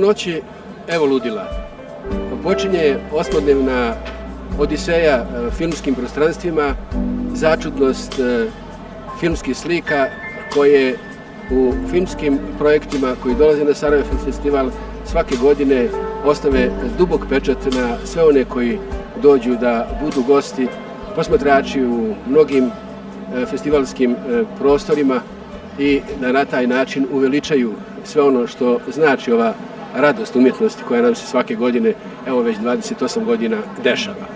Noći, evo ludila. Počinje osmodnevna odiseja e, filmskim prostranstvima, začudnost e, filmskih slika koje u filmskim projektima koji dolaze na Sarajevo Festival svake godine ostave dubok pečat na sve one koji dođu da budu gosti, posmatrači u mnogim e, festivalskim prostorima i da na taj način uveličaju sve ono što znači ova radost umjetnosti koja nam se svake godine, evo već 28 godina, dešava.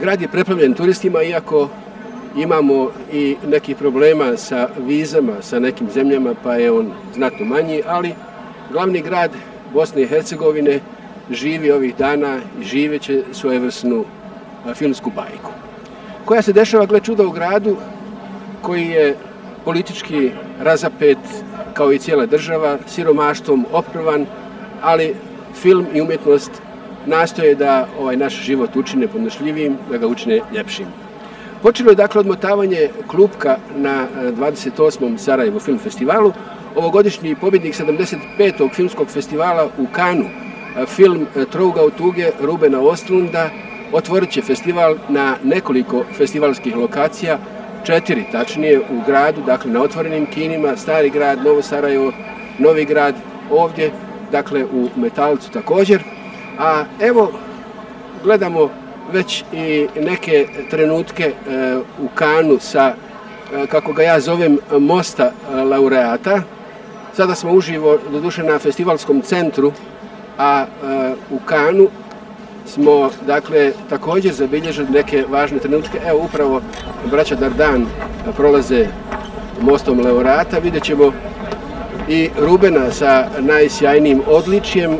Grad je preplavljen turistima, iako imamo i nekih problema sa vizama sa nekim zemljama, pa je on znatno manji, ali glavni grad Bosne i Hercegovine živi ovih dana i živeće svojevrsnu filmsku bajku. Koja se dešava, gle čuda, u gradu koji je politički razapet kao i cijela država, siromaštvom oprvan, ali film i umjetnost nastoje da ovaj naš život učine podnošljivijim, da ga učine ljepšim. Počelo je dakle odmotavanje klupka na 28. Sarajevo film festivalu. Ovogodišnji pobjednik 75. filmskog festivala u Kanu, film Trouga u tuge Rubena Ostlunda, otvorit će festival na nekoliko festivalskih lokacija, četiri tačnije u gradu, dakle na otvorenim kinima, Stari grad, Novo Sarajevo, Novi grad, ovdje, dakle u Metalcu također. A evo, gledamo već i neke trenutke e, u Kanu sa, e, kako ga ja zovem, mosta e, laureata. Sada smo uživo, doduše, na festivalskom centru, a u Kanu smo, dakle, također zabilježili neke važne trenutke. Evo, upravo braća Dardan prolaze mostom laureata. Vidjet ćemo i Rubena sa najsjajnijim odličjem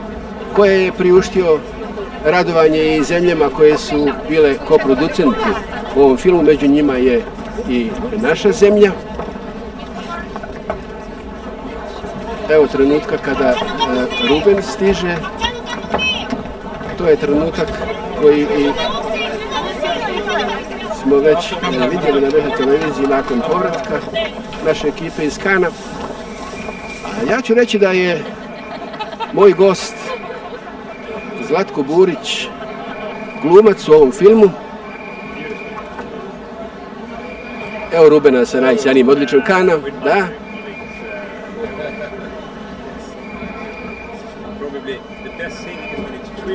koje je priuštio radovanje i zemljama koje su bile koproducenti u ovom filmu, među njima je i naša zemlja. Evo trenutka kada e, Ruben stiže, to je trenutak koji i smo već e, vidjeli na nekoj televiziji nakon povratka naše ekipe iz Kana. Ja ću reći da je moj gost Zlatko Burić, glumac u ovom filmu. Evo Rubena sa najsjanijim odličnom kana, da.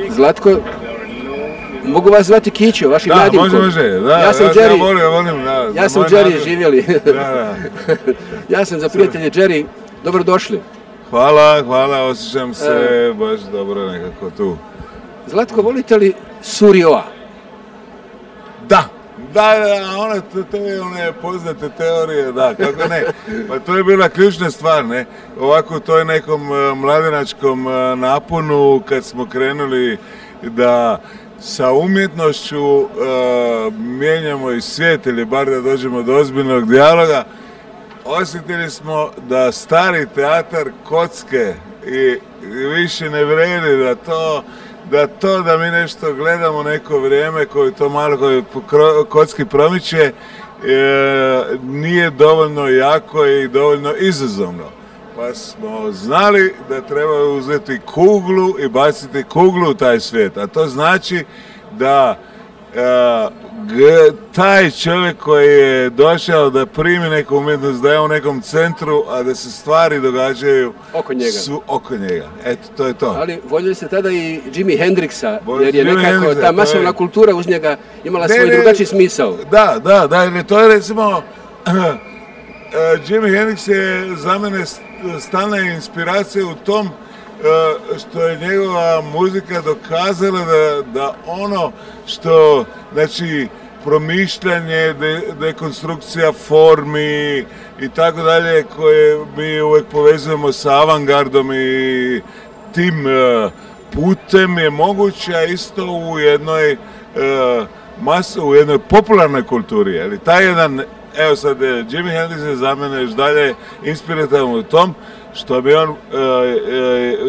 Zlatko, mogu vas zvati Kićo, vašim da, Da, može, može. Da, ja sam Jerry. Ja volim, volim, da, ja sam Jerry živjeli. Da, da. ja sam za prijatelje Jerry. Dobrodošli. Hvala, hvala, osjećam se baš dobro nekako tu. Zlatko, volite li Surioa? Da, da, da, one, to, to je one poznate teorije, da, kako ne. Pa to je bila ključna stvar, ne. Ovako u toj nekom e, mladenačkom e, naponu kad smo krenuli da sa umjetnošću uh, mijenjamo i svijet ili bar da dođemo do ozbiljnog dijaloga, osjetili smo da stari teatar kocke i, više ne vredi, da to da to da mi nešto gledamo neko vrijeme koje to malo koji kocki promiče e, nije dovoljno jako i dovoljno izazovno. Pa smo znali da treba uzeti kuglu i baciti kuglu u taj svijet. A to znači da taj čovjek koji je došao da primi neku umjetnost, da je u nekom centru, a da se stvari događaju oko njega. Su oko njega. Eto, to je to. Ali voljeli ste tada i Jimi Hendrixa, jer je nekako ta masovna kultura uz njega imala svoj drugačiji smisao. Da, da, da, jer to je recimo, Jimi Hendrix je za mene stalna inspiracija u tom što je njegova muzika dokazala da, da ono što, znači, promišljanje, dekonstrukcija formi i tako dalje koje mi uvijek povezujemo sa avangardom i tim e, putem je moguće, isto u jednoj e, masu, u jednoj popularnoj kulturi. Ali taj jedan, evo sad, e, Jimi Hendrix je za mene još dalje inspirativan u tom, što bi on,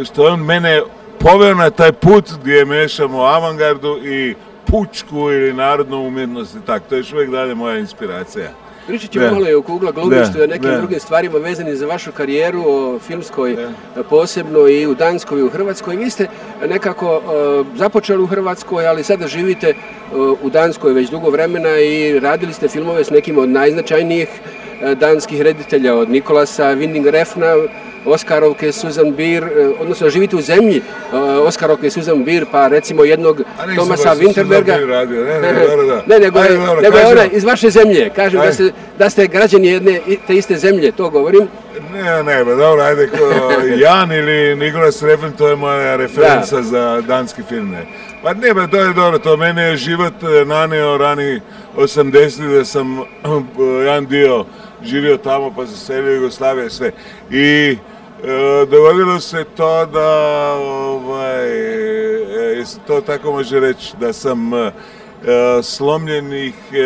što on mene poveo na taj put gdje mešamo avangardu i pučku ili narodnu umjetnost i tako. To je još uvijek dalje moja inspiracija. Pričat ćemo malo i o kugla glumištu i o nekim da. drugim stvarima vezanim za vašu karijeru, o filmskoj Da. posebno i u Danskoj i u Hrvatskoj. Vi ste nekako e, započeli u Hrvatskoj, ali sada živite e, u Danskoj već dugo vremena i radili ste filmove s nekim od najznačajnijih e, danskih reditelja, od Nikolasa Winding Refna, Oskarovke, Susan Beer, e, odnosno živite u zemlji e, Oskarovke, Susan Beer, pa recimo jednog Tomasa Winterberga. Radio, ne, ne, dobro, da. Ne, nego, Ajde, dobro, ona iz vaše zemlje. Kažem da ste, da ste građani jedne te iste zemlje, to govorim. Ne, ne, ba dobro, ajde, ko, Jan ili Nikolas Refn, to je moja referenca za danski film, ne. Pa ne, ba, to je dobro, to mene je život e, nanio rani 80 da sam jedan dio živio tamo pa se selio Jugoslavije sve. I dogodilo se to da, ovaj, e, jesi to tako može reći, da sam e, e, slomljenih e,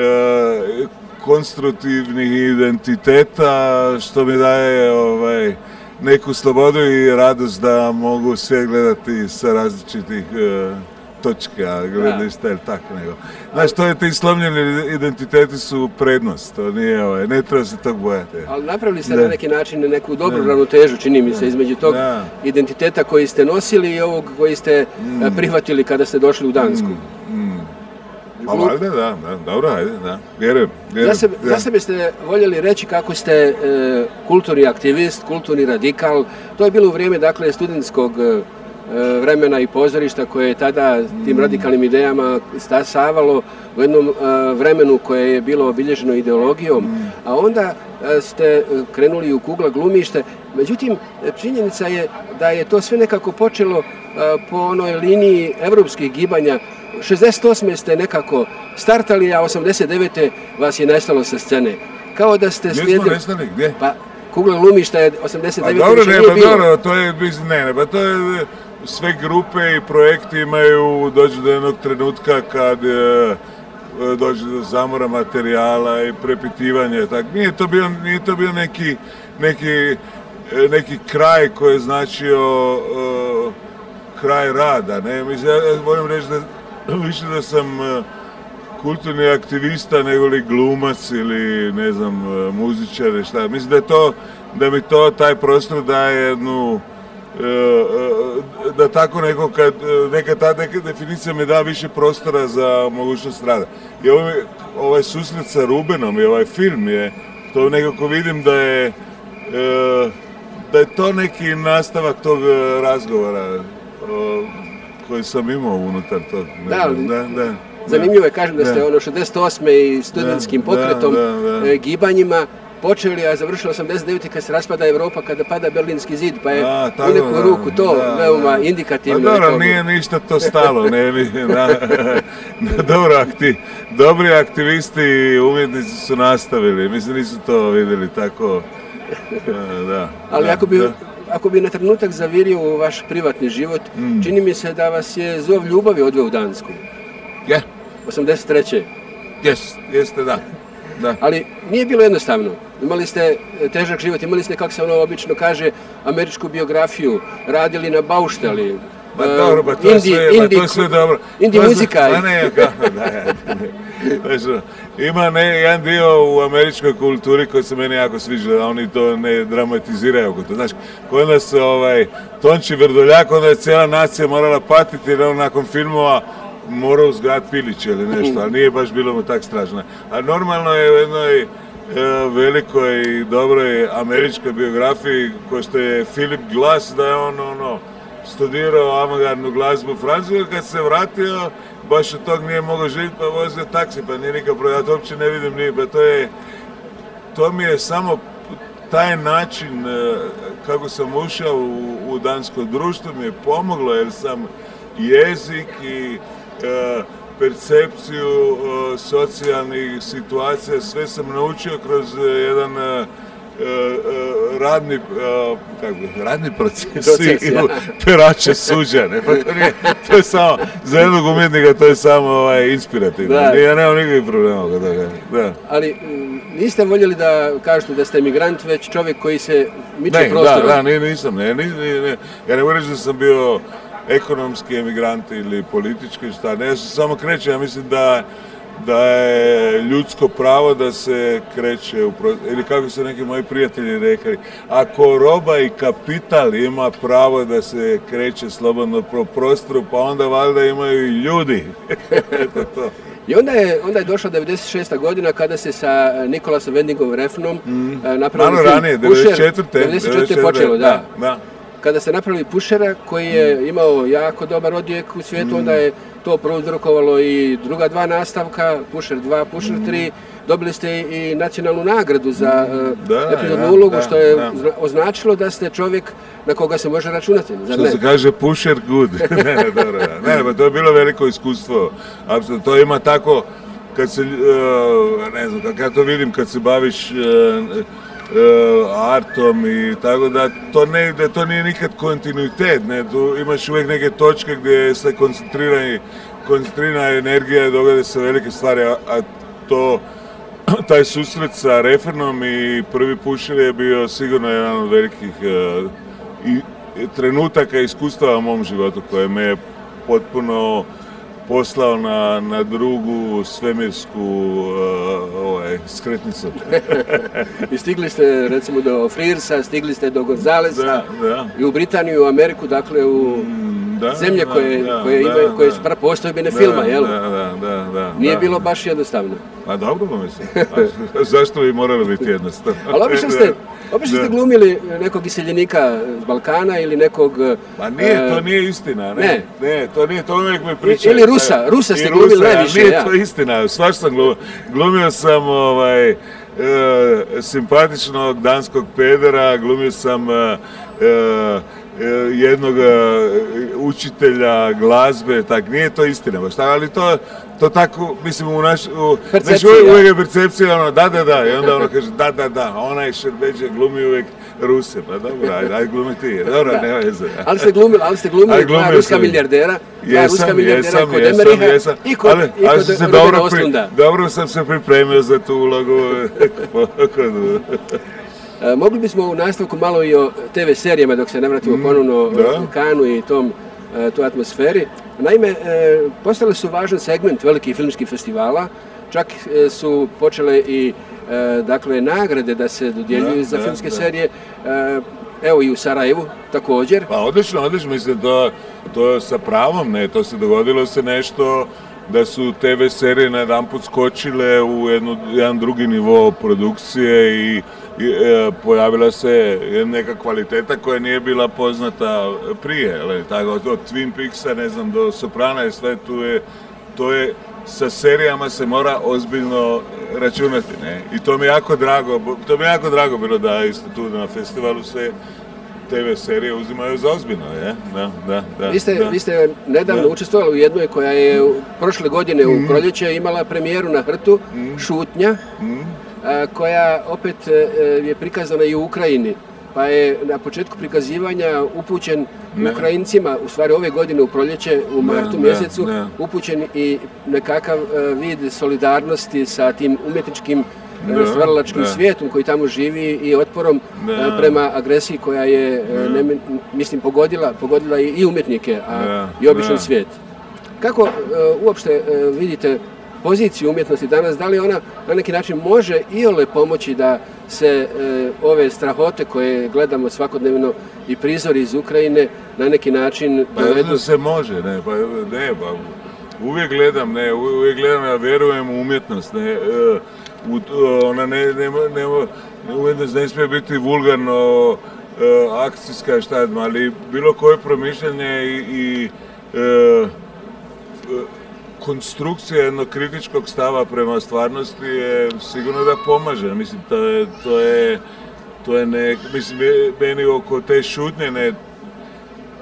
e, konstruktivnih identiteta što mi daje ovaj, neku slobodu i radost da mogu sve gledati sa različitih e, točka gledišta ili tako nego. Znaš, to je ti slomljeni identiteti su prednost, to nije ovaj, ne treba se tog bojati. Ali napravili ste Da. na neki način neku dobru ravnotežu, čini mi se, između tog Da. identiteta koji ste nosili i ovog koji ste e, prihvatili kada ste došli u Dansku. Pa valjda, da, da, dobro, ajde, da, vjerujem. vjerujem, Za sebe, da. za sebe ste voljeli reći kako ste e, kulturni aktivist, kulturni radikal. To je bilo u vrijeme dakle studentskog e, vremena i pozorišta koje je tada tim Mm. radikalnim idejama stasavalo u jednom e, vremenu koje je bilo obilježeno ideologijom, Mm. a onda e, ste e, krenuli u kugla glumište. Međutim, e, činjenica je da je to sve nekako počelo e, po onoj liniji europskih gibanja 68. ste nekako startali, a 89. vas je nestalo sa scene. Kao da ste Gdje smo slijedili... nestali, gdje? Pa, kugla glumišta je 89. Pa dobro, ne, pa dobro, to je, ne, ne, pa to je, sve grupe i projekti imaju, dođu do jednog trenutka kad e, e, dođe do zamora materijala i prepitivanja, tak, nije to bio, nije to bio neki, neki, e, neki kraj koji je značio kraj rada, ne, mislim, ja, volim reći da više da sam kulturni aktivista nego li glumac ili ne znam muzičar ili šta. Mislim da je to, da mi to taj prostor daje jednu da tako neko kad, e, neka ta neka definicija mi da više prostora za mogućnost rada. I ovaj, ovaj susret sa Rubenom i ovaj film je, to nekako vidim da je e, da je to neki nastavak tog e, razgovora e, koji sam imao unutar tog. Da, da, da. Zanimljivo je, kažem da ste ono 68. i studentskim pokretom, e, gibanjima počeli, a završili 89. kad se raspada Europa, kada pada Berlinski zid, pa je A, u neku da, ruku to da, veoma da. indikativno. Pa dobro, rekao bih. nije ništa to stalo, ne, na, na- dobro, akti, dobri aktivisti i umjetnici su nastavili, mislim nisu to vidjeli tako, e, da. Ali da, ako bi, da. Mm. ako bi na trenutak zavirio u vaš privatni život, čini mi se da vas je zov ljubavi odveo u Dansku. Je, 83. jes, jeste da, da. Ali nije bilo jednostavno. Imali ste e, težak život, imali ste, kako se ono obično kaže, američku biografiju, radili na bauštali. Pa e, dobro, pa to je sve, indie to je sve dobro. To je muzika. sve- ne, kako, ne. Ima ne, jedan dio u američkoj kulturi koji se meni jako sviđa, da oni to ne dramatiziraju oko to. Znaš, kod nas ovaj, Tonči Vrdoljak, onda je cijela nacija morala patiti jer on nakon filmova morao uzgajati piliće ili nešto, ali nije baš bilo mu tak strašno. A normalno je u jednoj velikoj i dobroj američkoj biografiji, ko što je Philip Glass, da je on ono, studirao avangardnu glazbu u Francuskoj, kad se vratio, baš od tog nije mogao živjeti, pa vozio taksi, pa nije nikak ja to uopće ne vidim ni, pa to je, to mi je samo taj način e, kako sam ušao u, u dansko društvo mi je pomoglo jer sam jezik i e, percepciju e, socijalnih situacija, sve sam naučio kroz e, jedan e, radni, kako radni proces, Proces, i ja. u perače suđa, ne, pa to, nije, to je samo, za jednog umjetnika to je samo ovaj, inspirativno, Da. ja nemam nikakvih problema toga, da. Ali niste voljeli da kažete da ste emigrant, već čovjek koji se miče Ne, da, prostorom. da, ne, nisam, ne, ni- ni- ne, ja ne mogu reći da sam bio ekonomski emigrant ili politički, šta, ne, ja sam samo krećem, ja mislim da, da je ljudsko pravo da se kreće u ili kako su neki moji prijatelji rekli, ako roba i kapital ima pravo da se kreće slobodno po prostoru, pa onda valjda imaju i ljudi. Eto to. I onda je, onda je došla 96. godina kada se sa Nikolasom Wendingom Refnom mm. napravili Malo ranije, 94. 94. je počelo, da. da. Kada ste napravili Pušera koji je imao jako dobar odjek u svijetu, mm. onda je to prouzrokovalo i druga dva nastavka, Pušer 2, Pušer 3. Dobili ste i nacionalnu nagradu za mm. epizodnu ulogu, što je označilo da ste čovjek na koga se može računati. što se kaže Pušer good. ne, ne, dobro, ne, pa to je bilo veliko iskustvo. Apsolutno, to ima tako, kad se, e, ne znam, ja to vidim, kad se baviš e, E, artom i tako da to ne da to nije nikad kontinuitet, ne, tu imaš uvijek neke točke gdje se koncentrira koncentrirana energija i dogade se velike stvari, a, to taj susret sa Refernom i prvi pušer je bio sigurno jedan od velikih e, i, trenutaka i iskustava u mom životu koje me je potpuno poslao na, na drugu svemirsku uh, ovaj, skretnicu. I stigli ste recimo do Freersa, stigli ste do Gonzalesa da, da. i u Britaniju, u Ameriku, dakle u mm, da, zemlje koje, koje, imaju, koje su postojbene filma, jel? Da, da, da, da. Nije bilo baš jednostavno. Pa dobro mislim. zašto bi moralo biti jednostavno? Ali obično ste, Obično ste glumili nekog iseljenika z Balkana ili nekog... Pa nije, to e, nije istina, ne. Ne, to nije, to uvijek mi pričaju. Ili Rusa, Rusa ste glumili najviše, Nije to istina, svaš sam glumio. Glumio sam ovaj, e, simpatičnog danskog pedera, glumio sam e, jednog učitelja glazbe, tak nije to istina baš, ali to, to tako, mislim, u naš, u, percepcija. uvijek je percepcija, ono, da, da, da, i onda ono kaže, da, da, da, onaj Šerbeđe glumi uvijek Ruse, pa dobro, ajde, aj glumi ti, dobro, nema veze. ali ste glumili, ali ste glumili dva ruska milijardera, dva ruska milijardera kod Emeriha jesam, i kod, ali, i kod se dobro, pri, dobro sam se pripremio za tu ulogu. E, mogli bismo u nastavku malo i o TV serijama dok se ne vratimo mm, ponovno u Kanu i tom e, tu atmosferi. Naime, e, postale su važan segment velikih filmskih festivala, čak su počele i dakle nagrade da se dodjeljuju za filmske serije. Evo i u Sarajevu također. Pa odlično, odlično, mislim to, to sa pravom, ne, to se dogodilo se nešto da su TV serije na jedan put skočile u jedan drugi nivo produkcije i E, pojavila se neka kvaliteta koja nije bila poznata prije, ali tako, od Twin Peaksa, ne znam, do Soprana i sve tu je, to je, sa serijama se mora ozbiljno računati, ne? I to mi je jako drago, to mi je jako drago bilo da isto tu na festivalu se TV serije uzimaju za ozbiljno, je? Da, da, da. Vi ste, Vi ste nedavno učestvovali u jednoj koja je prošle godine u mm. proljeće imala premijeru na hrtu, mm. Šutnja. Mm koja opet e, je prikazana i u Ukrajini. Pa je na početku prikazivanja upućen Ukrajincima, u stvari ove godine u proljeće, u martu mjesecu, upućen i nekakav e, vid solidarnosti sa tim umjetničkim stvaralačkim svijetom koji tamo živi i otporom prema agresiji koja je, mislim, pogodila, pogodila i umjetnike, a i običan svijet. Kako uopšte vidite poziciju umjetnosti danas, da li ona na neki način može i ole pomoći da se e, ove strahote koje gledamo svakodnevno i prizori iz Ukrajine na neki način pa se može, ne, pa ne, pa uvijek gledam, ne, uvijek gledam, ja vjerujem u umjetnost, ne, e, u, ona ne, ne, ne, umjetnost ne smije biti vulgarno e, akcijska šta ali bilo koje promišljanje i, i konstrukcija jednog kritičkog stava prema stvarnosti je sigurno da pomaže. Mislim, to je, to je, to je ne, mislim, meni oko te šutnje ne,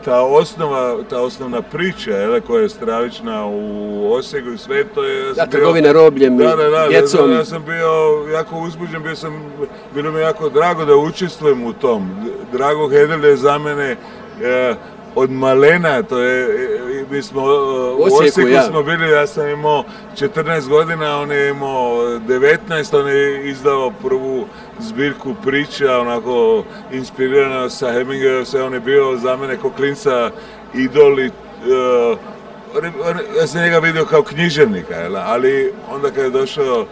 ta osnova, ta osnovna priča je, koja je stravična u Osijegu i sve to je... Da, trgovina robljem da, da, djecom. Ja sam bio jako uzbuđen, bio sam, bilo mi jako drago da učestvujem u tom. Drago Hedel je za mene e, od malena, to je, mi smo u Osijeku, smo bili, ja sam imao 14 godina, on je imao 19, on je izdao prvu zbirku priča, onako inspirirano sa Hemingwayom, sve on je bio za mene ko klinca idol i, ja sam njega vidio kao književnika, ali onda kad je došao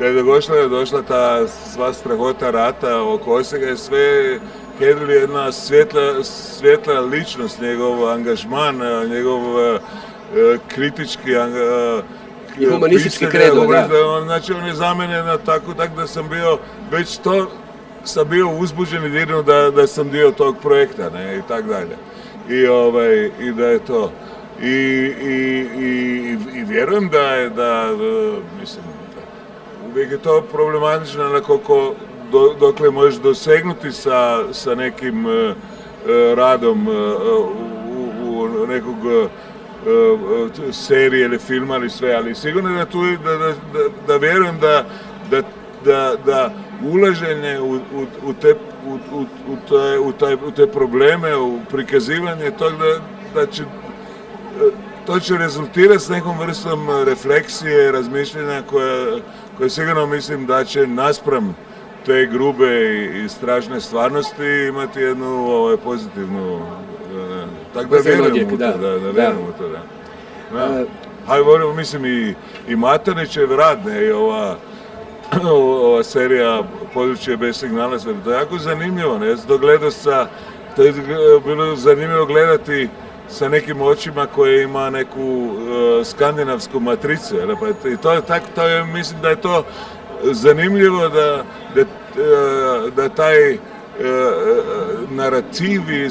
kad je došla, je došla ta sva strahota rata oko Osijeka je sve Hedril je jedna svjetla, svjetla ličnost, njegov angažman, njegov kritički i humanistički kredo, da. Znači on je za mene na tako, tako da sam bio, već to sam bio uzbuđen i dirno da, da sam dio tog projekta, ne, i tak dalje. I, ovaj, i da je to. I, i, i, i vjerujem da je, da, mislim, uvijek je to problematično na koliko, do, dokle možeš dosegnuti sa, sa nekim uh, radom uh, u, u nekog serije ili filma ili sve, ali sigurno da, tu, da, da, vjerujem da, da, da, ulaženje u, u, u, te, u, taj, u, taj, u te probleme, u prikazivanje tog da, da će to će rezultirati s nekom vrstom refleksije, razmišljenja koja, koje sigurno mislim da će naspram te grube i strašne stvarnosti imati jednu ovaj, pozitivnu tako da vjerujem u to, da, da, vjerujem u to, da. da. Hajde, volimo, mislim, i, i Matanićev rad, ne, i ova, ova serija Područje bez signala, sve, to je jako zanimljivo, ne, ja sam to gledao sa, to je bilo zanimljivo gledati sa nekim očima koje ima neku uh, skandinavsku matricu, jel, pa i to je tako, to je, mislim da je to zanimljivo da, da, da taj E, e, narativ i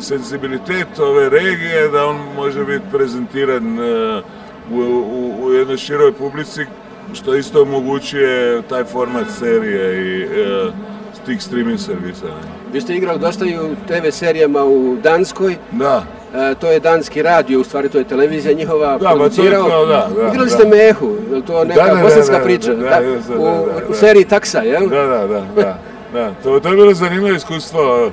senzibilitet ove regije da on može biti prezentiran e, u, u, u jednoj široj publici što isto omogućuje taj format serije i tih streaming servisa. Vi ste igrali dosta i u TV serijama u Danskoj. Da. E, to je danski radio, u stvari to je televizija njihova da, producirao. To, da, da, Igrali ste Mehu, je to neka bosanska priča? U, seriji Taksa, jel? Da, da, da. da. Da, to, to je bilo zanimljivo iskustvo.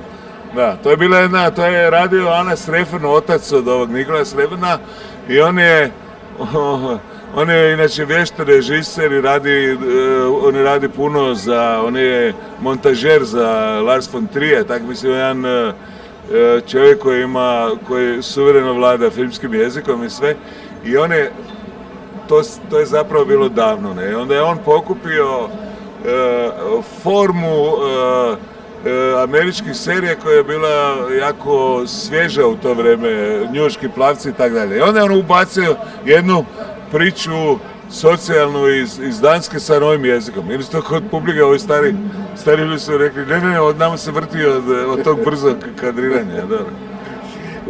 Da, to je bila jedna, to je radio Ana Srefen, otac od ovog Nikola Srefena i on je, on je inače vješta režiser i radi, uh, on radi puno za, on je montažer za Lars von Trier, tako mislim jedan čovjek koji ima, koji suvereno vlada filmskim jezikom i sve i on je, to, to je zapravo bilo davno, ne, onda je on pokupio E, formu e, e, američkih serija koja je bila jako svježa u to vrijeme, njuški plavci i tako dalje. I onda je on ubacio jednu priču socijalnu iz, iz Danske sa novim jezikom. Ili to kod publika, ovi stari, stari ljudi su rekli, ne, ne, od nama se vrti od, od tog brzog kadriranja. Dobro.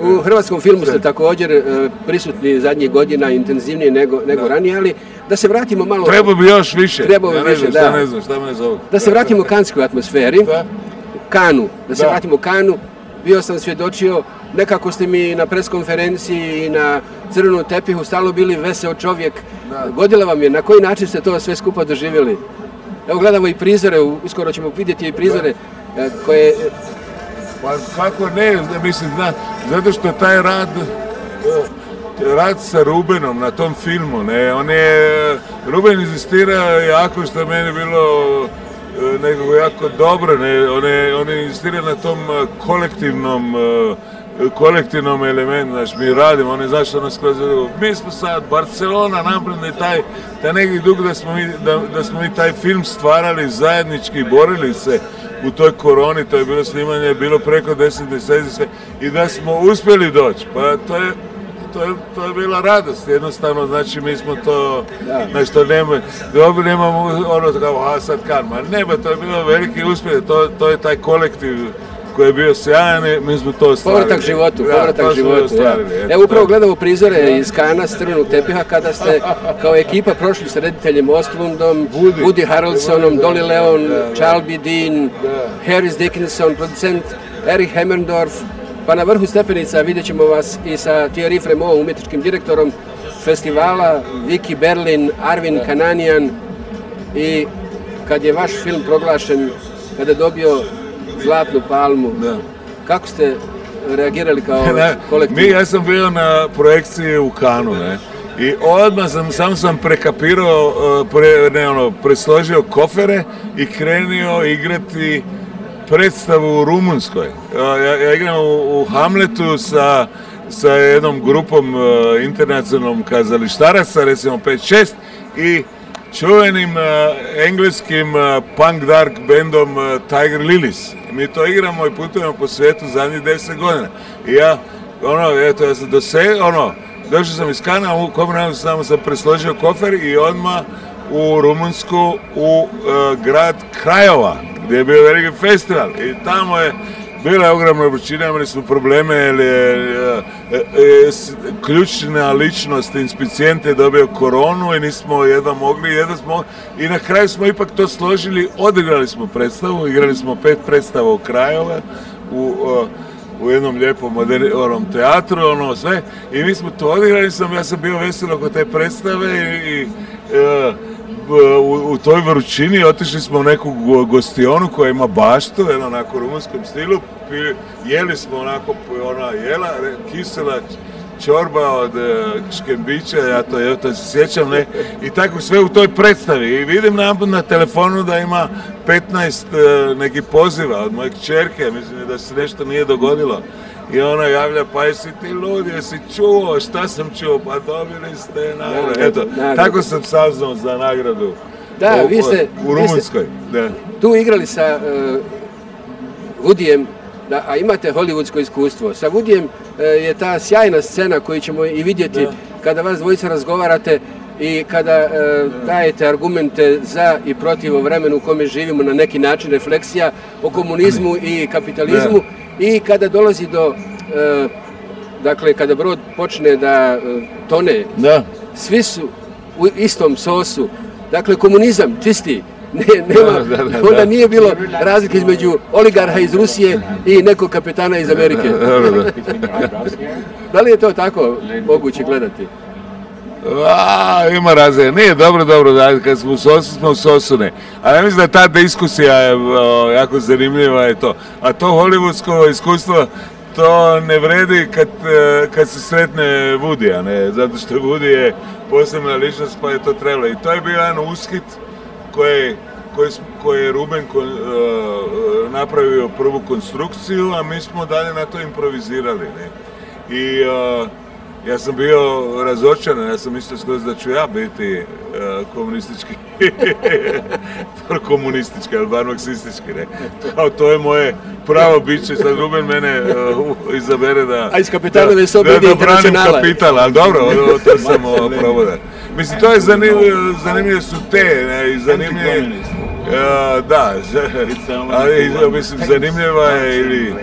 U hrvatskom filmu ste također prisutni zadnjih godina intenzivnije nego, nego ranije, ali da se vratimo malo... Treba bi još više. Treba bi ja više, da. ne znam, šta me zove. Da se vratimo kanskoj atmosferi. Kanu, da se da. vratimo Kanu. Bio sam svjedočio, nekako ste mi na preskonferenciji i na crvenom tepihu stalo bili veseo čovjek. Da. Godila vam je, na koji način ste to sve skupa doživjeli? Evo gledamo i prizore, uskoro ćemo vidjeti i prizore da. koje... Pa kako ne, mislim, da, zato što taj rad rad sa Rubenom na tom filmu, ne, on je, Ruben inzistira jako što je meni bilo e, nekako jako dobro, ne, on je, on je inzistira na tom e, kolektivnom e, kolektivnom elementu, znači mi radimo, on je zašto nas kroz mi smo sad Barcelona napravili taj, taj neki dug da smo, mi, da, da smo mi taj film stvarali zajednički, borili se u toj koroni, to je bilo snimanje, bilo preko deset mjeseci i da smo uspjeli doći, pa to je to je, to je bila radost, jednostavno, znači mi smo to, nešto nema, dobro nemamo ono kao, a sad kan, ma nema, to je bilo veliki uspjeh, to, to je taj kolektiv koji je bio sjajan i mi smo to ostvarili. Povratak životu, da, povratak životu, ja. Evo upravo gledamo prizore iz Kana, crvenog tepiha, kada ste kao ekipa prošli s rediteljem Ostlundom, Woody, Woody Harrelsonom, Dolly Leon, Charlie Dean, Harris Dickinson, producent Erich Hemmendorf, pa na vrhu stepenica vidjet ćemo vas i sa Thierry Fremont, umjetničkim direktorom festivala, Viki Berlin, Arvin Kananian i kad je vaš film proglašen, kada je dobio Zlatnu palmu, da. kako ste reagirali kao ne, kolektiv? Mi, ja sam bio na projekciji u Kanu, ne? I odmah sam, sam sam prekapirao, e, pre, ne ono, presložio kofere i krenio igrati predstavu u Rumunskoj. Ja, ja igram u, u Hamletu sa sa jednom grupom e, internacionalnom kazalištaraca, recimo 5-6 i čuvenim e, engleskim e, punk dark bandom e, Tiger Lilies. Mi to igramo i putujemo po svijetu zadnjih 10 godina. I ja, ono, eto, ja sam do se, ono, došao sam iz Kana, u komunalnom samo sam presložio kofer i odmah u Rumunsku, u grad Krajova, gdje je bio veliki festival. I tamo je bila je ogromna vrućina, imali smo probleme jer je e, e, ključna ličnost inspicijente dobio koronu i nismo jedva mogli, jedva smo i na kraju smo ipak to složili, odigrali smo predstavu, igrali smo pet predstava u krajove, u, u jednom lijepom onom teatru, ono sve, i mi smo to odigrali, sam, ja sam bio veselo kod te predstave i u, toj vrućini otišli smo u neku gostionu koja ima baštu, jedno onako rumunskom stilu, jeli smo onako ona jela, kisela čorba od e, škembića, ja to, ja to se sjećam, ne, i tako sve u toj predstavi. I vidim na, na telefonu da ima 15 e, nekih poziva od moje čerke, mislim da se nešto nije dogodilo. I ona javlja, pa jesi ti lud, jesi čuo, šta sam čuo, pa dobili ste nagradu. Eto, tako sam saznao za nagradu. Da, vi ste... U Rumunskoj, da. Tu igrali sa uh, a imate hollywoodsko iskustvo. Sa Vudijem e, je ta sjajna scena koju ćemo i vidjeti kada vas dvojica razgovarate i kada e, dajete argumente za i protiv o vremenu u kome živimo na neki način refleksija o komunizmu i kapitalizmu i kada dolazi do e, dakle kada brod počne da tone svi su u istom sosu dakle komunizam čisti ne, nema, onda nije bilo razlike između oligarha iz Rusije i nekog kapetana iz Amerike. da li je to tako moguće gledati? Ima razlike. Nije dobro, dobro, kad smo u sosu, smo u sosu ne. A ja mislim da ta diskusija je jako zanimljiva je to. A to hollywoodsko iskustvo, to ne vredi kad, e, se sretne Woody, ne? Zato što Woody je posebna ličnost pa je to trebalo. I to je bio jedan uskit koje, je Ruben uh, napravio prvu konstrukciju, a mi smo dalje na to improvizirali. Ne? I uh, ja sam bio razočaran, ja sam mislio skroz da ću ja biti uh, komunistički, komunistički, ali bar marksistički, ne. Kao to je moje pravo biće, sad Ruben mene izabere da... A iz kapitalove sobe da, da branim kapital, ali dobro, to sam provodan. Mislim, to je zanimljivo, zanimljive su te, ne, i zanimljive... da, ali mislim, zanimljiva je ili,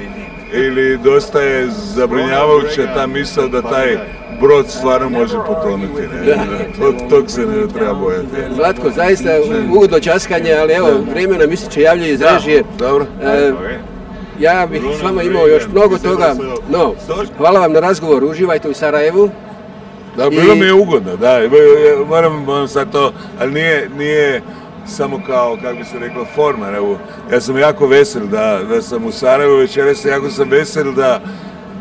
ili dosta je zabrinjavajuća ta misao da taj brod stvarno može potonuti. Ne? Tog, tog se ne treba bojati. Zlatko, zaista ugodno časkanje, ali evo, vrijeme nam ističe javljaju iz režije. Dobro. E, ja bih s vama imao još mnogo toga, no, hvala vam na razgovor, uživajte u Sarajevu. Da, bilo mi je ugodno, da, moram sad to, ali nije, nije samo kao, kako bi se reklo, forma, ja sam jako vesel da, da sam u Sarajevu večeras, jako sam vesel da,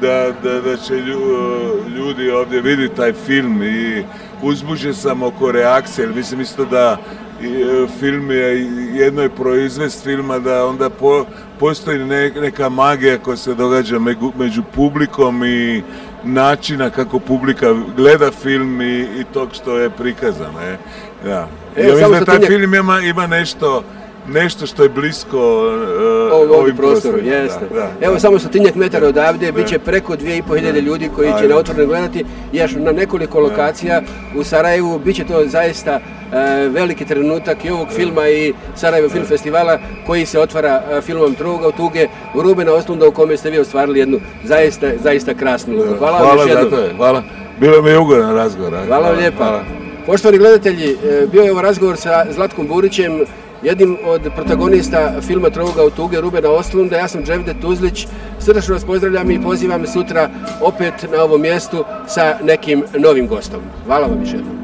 da, da, da će ljudi ovdje vidjeti taj film i uzbuđen sam oko reakcije, jer mislim isto da e, film je jedno je proizvest filma da onda postoji neka magija koja se događa među publikom i načina kako publika gleda film i, i tog što je prikazano. Je. Ja. E, ja mislim da taj film ima, ima nešto nešto što je blisko uh, ovim prostoru. Jeste. Evo samo stotinjak metara odavde, bit će preko dvije i po hiljade ljudi koji će na otvoreno gledati još na nekoliko lokacija u Sarajevu. Bit će to zaista uh, veliki trenutak i ovog filma i Sarajevo film festivala koji se otvara uh, filmom Truga u Tuge u Rubena Oslunda u kome ste vi ostvarili jednu zaista, zaista krasnu Hvala, Hvala vam još jednom. Hvala. Bilo mi je ugodan razgovor. Hvala vam lijepa. Poštovani gledatelji, bio je ovo razgovor sa Zlatkom Burićem, jednim od protagonista filma Trovoga u tuge Rubena Oslunda. Ja sam Dževde Tuzlić. Srdačno vas pozdravljam i pozivam sutra opet na ovom mjestu sa nekim novim gostom. Hvala vam još jednom.